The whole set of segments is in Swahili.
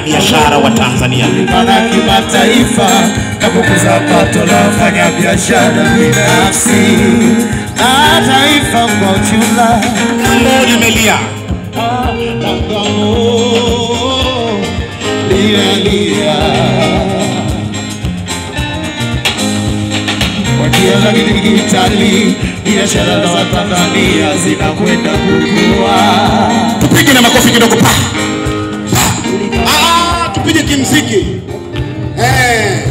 biashara wa Tanzania. na kimataifa na kukuza pato la wafanya biashara binafsi na taifa kwa ujumla. Kama limelia, Lia, lia. Kwa njia za kidijitali biashara za Tanzania zinakwenda kukua. tupige na makofi kidogo pa Mziki kimziki eh.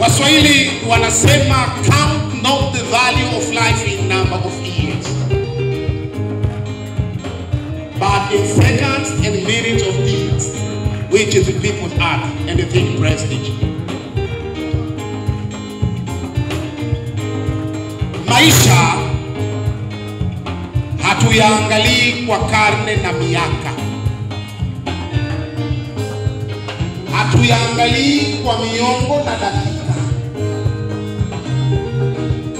Waswahili wanasema count not the value of life in number of years but in seconds which is people's art and the thing prestige. Maisha hatuyaangalii kwa karne na miaka, hatuyaangalii kwa miongo na dakika,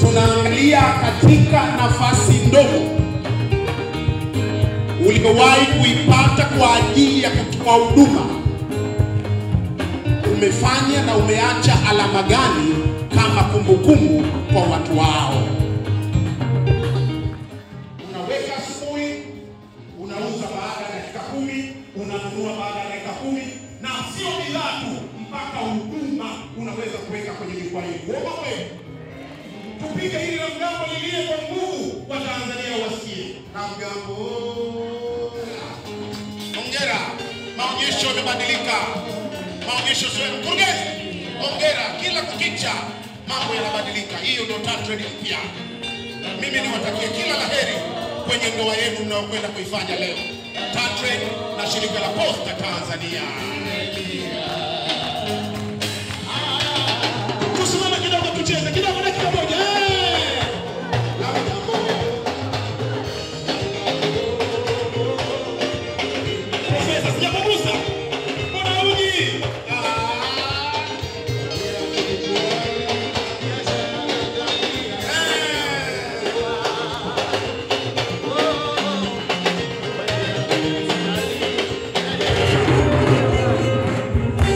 tunaangalia katika nafasi ndogo uliowahi kuipata kwa ajili ya kutoa huduma. Umefanya na umeacha alama gani kama kumbukumbu kwa watu wao? Unaweka asubuhi, unauza baada ya dakika kumi, unanunua baada ya dakika kumi, na sio bidhaa tu, mpaka huduma unaweza kuweka kwenye jukwaa hili. Uongo kweli? Tupige hili la mgambo lingine kwa nguvu, wa Tanzania wasikie na mgambo. Hongera, maonyesho yamebadilika, maonyesho sio mkurugenzi. ongera, kila kukicha mambo yanabadilika. Hiyo ndio TanTrade mpya. Mimi niwatakie kila la heri kwenye ndoa yenu mnayokwenda kuifanya leo. TanTrade na shirika la Posta Tanzania.